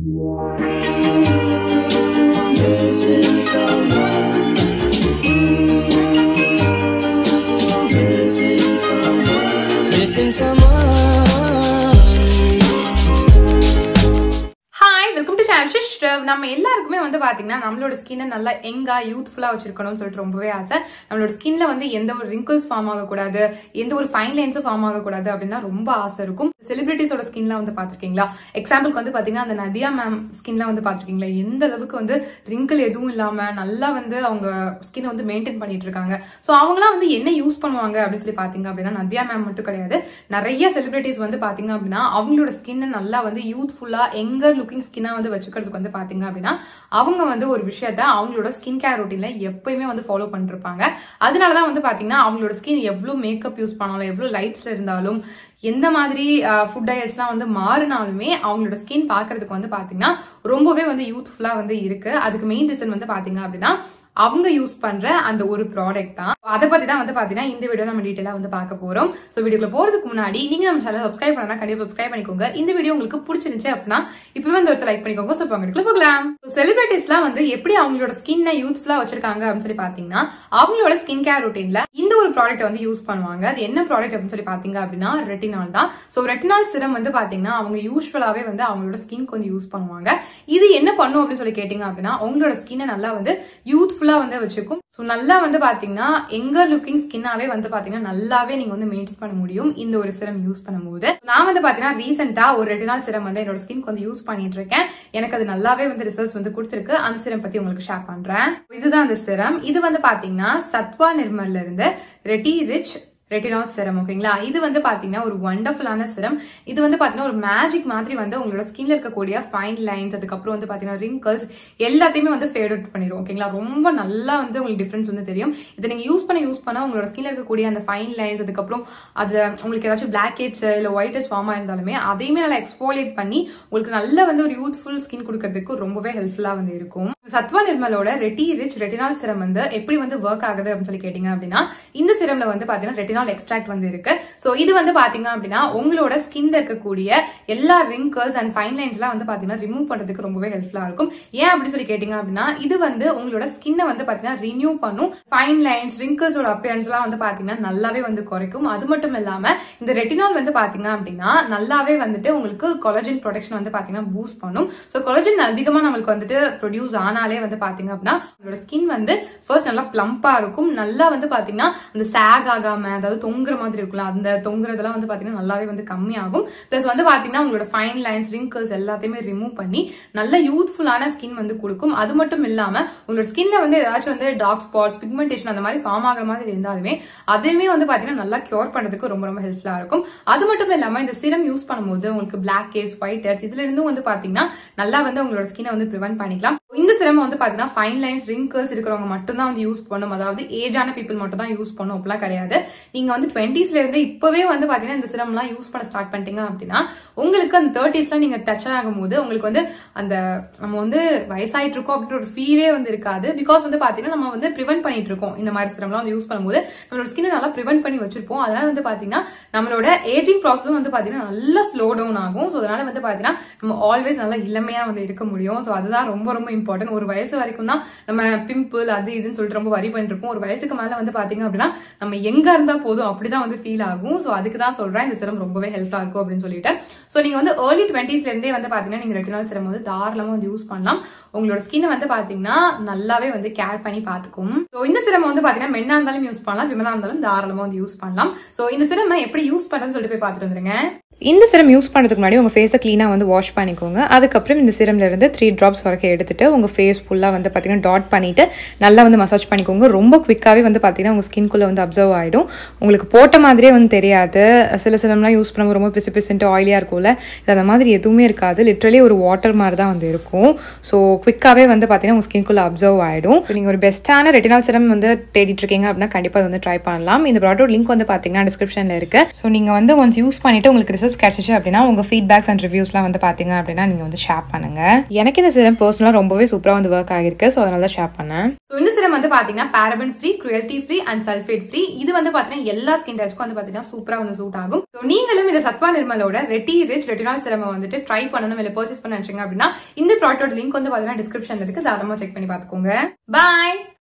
Missing நம்ம எல்லாருக்குமே வந்து பாத்தீங்கன்னா நம்மளோட ஸ்கின்னை நல்லா எங்கா யூத்ஃபுல்லா வச்சிருக்கணும்னு சொல்லிட்டு ரொம்பவே ஆசை. நம்மளோட ஸ்கின்ல வந்து எந்த ஒரு ரிங்கிள்ஸ் ஃபார்ம் ஆகக்கூடாது எந்த ஒரு ஃபைன் லைன்ஸும் ஃபார்ம் ஆகக்கூடாது அப்படின்னா ரொம்ப ஆசை இருக்கும். செலிபிரிட்டிஸோட ஸ்கின்லாம் வந்து பார்த்துருக்கீங்களா? எக்ஸாம்பிளுக்கு வந்து பார்த்தீங்கன்னா அந்த நதியா மேம் ஸ்கின்லாம் வந்து பார்த்துருக்கீங்களா? எந்த அளவுக்கு வந்து ரிங்கிள் எதுவும் இல்லாமல் நல்லா வந்து அவங்க ஸ்கின்னை வந்து மெயின்டைன் பண்ணிட்டு இருக்காங்க ஸோ அவங்களாம் வந்து என்ன யூஸ் பண்ணுவாங்க அப்படின்னு சொல்லி பார்த்தீங்க அப்படின்னா நதியா மேம் மட்டும் கிடையாது. நிறைய செலிபிரிட்டிஸ் வந்து பார்த்தீங்க அப்படின்னா அவங்களோட ஸ்கின்னை நல்லா வந்து யூத்ஃபுல்லாக எங்கர் லுக்கிங் ஸ்கின்னாக வந்து வச்சுக்கிறதுக்கு வந்து பார்த்தீங்க அப்படின்னா அவங்க வந்து ஒரு விஷயத்த அவங்களோட ஸ்கின் கேர் ரொட்டீன்ல எப்பயுமே வந்து ஃபாலோ பண்ணிருப்பாங்க அதனாலதான் வந்து பார்த்தீங்கன்னா அவங்களோட ஸ்கின் எவ்வளோ மேக்கப் யூஸ் பண்ணாலும் எவ்வளோ லைட்ஸில் இருந்தாலும் எந்த மாதிரி ஃபுட் டயட்ஸ்லாம் வந்து மாறினாலுமே அவங்களோட ஸ்கின் பாக்குறதுக்கு வந்து பார்த்தீங்கன்னா ரொம்பவே வந்து யூத்ஃபுல்லா வந்து இருக்கு. அதுக்கு மெயின் ரீசன் வந்து பார்த்தீங்க அப்படின்னா அவங்க யூஸ் பண்ற அந்த ஒரு ப்ராடக்ட் தான். அதை பத்தி தான் வந்து பாத்தீங்கன்னா இந்த வீடியோ நம்ம டீடைலா வந்து பார்க்க போறோம். சோ வீடியோக்குள்ள போறதுக்கு முன்னாடி நீங்க நம்ம சேனல் சப்ஸ்கிரைப் பண்ணா கண்டிப்பா சப்ஸ்கிரைப் பண்ணிக்கோங்க. இந்த வீடியோ உங்களுக்கு பிடிச்சிருந்துச்சு அப்படின்னா இப்பவே வந்து ஒரு லைக் பண்ணிக்கோங்க. சோ வீடியோக்குள்ள போகலாம் செலிபிரிட்டிஸ்லாம் வந்து எப்படி அவங்களோட ஸ்கின்னை யூத்ஃபுல்லா வச்சிருக்காங்க அப்படின்னு சொல்லி பாத்தீங்கன்னா அவங்களோட ஸ்கின் கேர் ரொட்டீன்ல இந்த ஒரு ப்ராடக்ட் வந்து யூஸ் பண்ணுவாங்க. அது என்ன ப்ராடக்ட் அப்படின்னு சொல்லி பாத்தீங்க அப்படின்னா ரெட்டினால் தான். சோ ரெட்டினால் சிரம் வந்து பாத்தீங்கன்னா அவங்க யூஸ்வலாவே வந்து அவங்களோட ஸ்கின் கொஞ்சம் யூஸ் பண்ணுவாங்க. இது என்ன பண்ணும் அப்படின்னு சொல்லி கேட்டீங்க அப்படின்னா உங்களோட ஸ்கின்னை நல்லா வந்து யூத்ஃபுல்லா வந்து வச்சிருக்கும். ஸோ நல்லா வந்து பாத்தீங்கன்னா எங்க லுக்கிங் ஸ்கின்னாவே வந்து பாத்தீங்கன்னா நல்லாவே நீங்க வந்து மெயின்டைன் பண்ண முடியும் இந்த ஒரு சிரம் யூஸ் பண்ணும்போது. நான் வந்து பாத்தீங்கன்னா ரீசெண்டா ஒரு ரெண்டு நாள் சிரம் வந்து என்னோட ஸ்கின் வந்து யூஸ் பண்ணிட்டு இருக்கேன். எனக்கு அது நல்லாவே வந்து ரிசல்ட்ஸ் வந்து கொடுத்துருக்கு. அந்த சிரம் பத்தி உங்களுக்கு ஷேர் பண்றேன். இதுதான் அந்த சிரம் இது வந்து பாத்தீங்கன்னா சத்வா நிர்மல்ல இருந்து ரெட்டி ரிச் ரெட்டினால் சிரம் ஓகேங்களா? இது வந்து பாத்தீங்கன்னா ஒரு வண்டர்ஃபுல்லான சிரம் இது வந்து பாத்தீங்கன்னா ஒரு மேஜிக் மாதிரி வந்து உங்களோட ஸ்கின்ல இருக்கக்கூடிய ஃபைன் லைன்ஸ் அதுக்கப்புறம் வந்து பாத்தீங்கன்னா ரிங்கிள்ஸ் எல்லாத்தையுமே வந்து ஃபேட் அவுட் பண்ணிடும் ஓகேங்களா? ரொம்ப நல்லா வந்து உங்களுக்கு டிஃபரன்ஸ் வந்து தெரியும். இதை நீங்க யூஸ் பண்ண யூஸ் பண்ண உங்களோட ஸ்கின்ல இருக்கக்கூடிய அந்த ஃபைன் லைன்ஸ் அதுக்கப்புறம் அது உங்களுக்கு ஏதாச்சும் பிளாக் ஹெட்ஸ் இல்ல ஒயிட் ஹெட்ஸ் ஃபார்ம் இருந்தாலுமே அதையுமே நல்லா எக்ஸ்போலேட் பண்ணி உங்களுக்கு நல்ல வந்து ஒரு யூத்ஃபுல் ஸ்கின் கொடுக்கறதுக்கு ரொம்பவே ஹெல்ப்ஃபுல்லா வந்து இருக்கும். சத்வா நிர்மலோட ரெட்டி ரிச் ரெட்டினால் சிரம் வந்து எப்படி வந்து ஒர்க் ஆகுது அப்படின்னு சொல்லி கேட்டீங்க அப்படின்னா இந்த சிரம்ல வந்து பாத்தீங்கன்னா ரெட்டினால் எக்ஸ்ட்ராக்ட் வந்து இருக்கு. ஸோ இது வந்து பாத்தீங்க அப்படின்னா உங்களோட ஸ்கின்ல இருக்கக்கூடிய எல்லா ரிங்கிள்ஸ் அண்ட் ஃபைன் லைன்ஸ் எல்லாம் வந்து பாத்தீங்கன்னா ரிமூவ் பண்றதுக்கு ரொம்பவே ஹெல்ப்ஃபுல்லா இருக்கும். ஏன் அப்படி சொல்லி கேட்டீங்க அப்படின்னா இது வந்து உங்களோட ஸ்கின்னை வந்து பாத்தீங்கன்னா ரினியூ பண்ணும். ஃபைன் லைன்ஸ் ரிங்கிள்ஸோட அப்பியரன்ஸ் எல்லாம் வந்து பாத்தீங்கன்னா நல்லாவே வந்து குறைக்கும். அது மட்டும் இல்லாம இந்த ரெட்டினால் வந்து பாத்தீங்க அப்படின்னா நல்லாவே வந்துட்டு உங்களுக்கு கொலஜின் ப்ரொடக்ஷன் வந்து பாத்தீங்கன்னா பூஸ்ட் பண்ணும். ஸோ கொலஜின் அதிகமா நம்மளுக்கு வந்துட்டு ப்ரொடியூஸ் ஆனாலே வந்து பாத்தீங்க அப்படின்னா உங்களோட ஸ்கின் வந்து ஃபர்ஸ்ட் நல்லா பிளம்பா இருக்கும். நல்லா வந்து பாத்தீங்கன்னா அந்த சேக் ஆகாம அதாவது அதாவது தொங்குற மாதிரி இருக்கும்ல அந்த தொங்குறதெல்லாம் வந்து பாத்தீங்கன்னா நல்லாவே வந்து கம்மியாகும். பிளஸ் வந்து பாத்தீங்கன்னா உங்களோட ஃபைன் லைன்ஸ் ரிங்கிள்ஸ் எல்லாத்தையுமே ரிமூவ் பண்ணி நல்ல யூத்ஃபுல்லான ஸ்கின் வந்து கொடுக்கும். அது மட்டும் இல்லாம உங்களோட ஸ்கின்ல வந்து ஏதாச்சும் வந்து டார்க் ஸ்பாட்ஸ் பிக்மெண்டேஷன் அந்த மாதிரி ஃபார்ம் ஆகிற மாதிரி இருந்தாலுமே அதையுமே வந்து பாத்தீங்கன்னா நல்லா கியூர் பண்றதுக்கு ரொம்ப ரொம்ப ஹெல்ப்ஃபுல்லா இருக்கும். அது மட்டும் இல்லாம இந்த சிரம் யூஸ் பண்ணும்போது உங்களுக்கு பிளாக் ஹேர்ஸ் ஒயிட் ஹேர்ஸ் இதுல இருந்தும் வந்து பாத்தீங்கன்னா நல்லா வந்து உங்களோட ஸ்கினை வந்து ப்ரிவென்ட் பண்ணிக்கலாம். இந்த சிரமம் வந்து பாத்தீங்கன்னா ஃபைன் லைன்ஸ் ரிங்கிள்ஸ் இருக்கிறவங்க மட்டும் தான் வந்து யூஸ் பண்ணும். அதாவது ஏஜான பீப்புள் மட்டும் தான் யூஸ் பண்ணும். அப்படிலாம் கிடையாது. நீங்க வந்து டுவெண்ட்டிஸ்ல இருந்து இப்பவே வந்து பாத்தீங்கன்னா இந்த சிரமம் எல்லாம் யூஸ் பண்ண ஸ்டார்ட் பண்ணிட்டீங்க அப்படின்னா உங்களுக்கு அந்த தேர்ட்டிஸ்ல நீங்க டச் ஆகும் போது உங்களுக்கு வந்து அந்த நம்ம வந்து வயசாயிட்டு இருக்கோம் அப்படின்ற ஒரு ஃபீலே வந்து இருக்காது. பிகாஸ் வந்து பாத்தீங்கன்னா நம்ம வந்து ப்ரிவென்ட் பண்ணிட்டு இருக்கோம். இந்த மாதிரி சிரமம்லாம் வந்து யூஸ் பண்ணும்போது நம்மளோட ஸ்கின் நல்லா ப்ரிவென்ட் பண்ணி வச்சிருப்போம். அதனால வந்து பாத்தீங்கன்னா நம்மளோட ஏஜிங் ப்ராசஸும் வந்து பாத்தீங்கன்னா நல்லா ஸ்லோ டவுன் ஆகும். ஸோ அதனால வந்து பாத்தீங்கன்னா நம்ம ஆல்வேஸ் நல்லா இளமையா வந்து இருக்க முடியும். ஸோ அதுதான் ரொம்ப ரொம்ப இம்பார்ட்டன்ட் ஒரு வயசு வரைக்கும் தான் நம்ம பிம்பிள் அது இதுன்னு சொல்லிட்டு ரொம்ப வரி பண்ணிருப்போம் ஒரு வயசுக்கு மேல வந்து பாத்தீங்க அப்படின்னா நம்ம எங்க இருந்தா போதும் அப்படிதான் வந்து ஃபீல் ஆகும். ஸோ அதுக்கு தான் சொல்றேன் இந்த சிரம் ரொம்பவே ஹெல்ப்ஃபுல்லா இருக்கும் அப்படின்னு சொல்லிட்டு. ஸோ நீங்க வந்து ஏர்லி டுவெண்ட்டிஸ்ல இருந்தே வந்து பாத்தீங்கன்னா நீங்க ரெட்டினால் சிரம் வந்து தாராளமா வந்து யூஸ் பண்ணலாம். உங்களோட ஸ்கின் வந்து பாத்தீங்கன்னா நல்லாவே வந்து கேர் பண்ணி பாத்துக்கும். ஸோ இந்த சிரம் வந்து பாத்தீங்கன்னா மென்னா இருந்தாலும் யூஸ் பண்ணலாம் விமனா இருந்தாலும் தாராளமா வந்து யூஸ் பண்ணலாம். ஸோ இந்த சிரம் எப்படி யூஸ் பண்ணுறதுன்னு சொல்லிட்டு போய் பாத்துட்டு வந்துருங்க. இந்த சிரம் யூஸ் பண்ணுறதுக்கு முன்னாடி உங்கள் ஃபேஸை க்ளீனாக வந்து வாஷ் பண்ணிக்கோங்க. அதுக்கப்புறம் இந்த சிரம்லேருந்து த்ரீ ட்ராப்ஸ் வரைக்கும் எடுத்துட்டு உங்கள் ஃபேஸ் ஃபுல்லாக வந்து பார்த்தீங்கன்னா டாட் பண்ணிவிட்டு நல்லா வந்து மசாஜ் பண்ணிக்கோங்க. ரொம்ப குவிக்காகவே வந்து பார்த்தீங்கன்னா உங்கள் ஸ்கின்குள்ளே வந்து அப்சர்வ் ஆகிடும் உங்களுக்கு போட்ட மாதிரியே வந்து தெரியாது. சில சிலம்லாம் யூஸ் பண்ணும்போது ரொம்ப பிசு பிசுன்ட்டு ஆயிலியாக இருக்கும்ல. இது அந்த மாதிரி எதுவுமே இருக்காது. லிட்ரலி ஒரு வாட்டர் மாதிரி தான் வந்து இருக்கும். ஸோ குவிக்காகவே வந்து பார்த்தீங்கன்னா உங்கள் ஸ்கின்குள்ளே அப்சர்வ் ஆகிடும் ஸோ நீங்கள் ஒரு பெஸ்ட்டான ரெட்டினால் சிரம் வந்து தேடிட்டு இருக்கீங்க அப்படின்னா கண்டிப்பாக வந்து ட்ரை பண்ணலாம். இந்த ப்ராடக்ட் லிங்க் வந்து பார்த்தீங்கன்னா டிஸ்கிரிப்ஷனில் இருக்குது ஸோ நீங்கள் வந்து ஒன்ஸ் யூஸ் பண்ணிவிட்டு உங்களுக்கு ரிசல்ட்ஸ் கிடச்சிச்சு அப்படின்னா உங்கள் ஃபீட்பேக்ஸ் அண்ட் ரிவ்யூஸ்லாம் வந்து பார்த்தீங்க அப்படின்னா நீங்கள் வந்து ஷேர் பண்ணுங்கள் எனக்கு இந்த சிரம் பர்சனலாக ரொம்பவே ரொம்பவே சூப்பராக வந்து ஒர்க் ஆகிருக்கு ஸோ அதனால தான் ஷேர் பண்ணேன். ஸோ இந்த சிரம் வந்து பாத்தீங்கன்னா paraben free cruelty free and sulphate free இது வந்து பாத்தீங்கன்னா எல்லா ஸ்கின் டைப்ஸ்க்கும் வந்து பாத்தீங்கன்னா சூப்பரா வந்து சூட் ஆகும். ஸோ நீங்களும் இந்த சத்வா நிர்மலோட ரெட்டி ரிச் ரெட்டினால் சிரம வந்துட்டு ட்ரை பண்ணணும் இல்ல பர்ச்சேஸ் பண்ண நினைச்சீங்க அப்படின்னா இந்த ப்ராடக்ட் லிங்க் வந்து பாத்தீங்கன்னா டிஸ்கிரிப்ஷன்ல இருக்கு. தாராளமா செக் பண்ணி பாத்துக்கோங்க. பாய்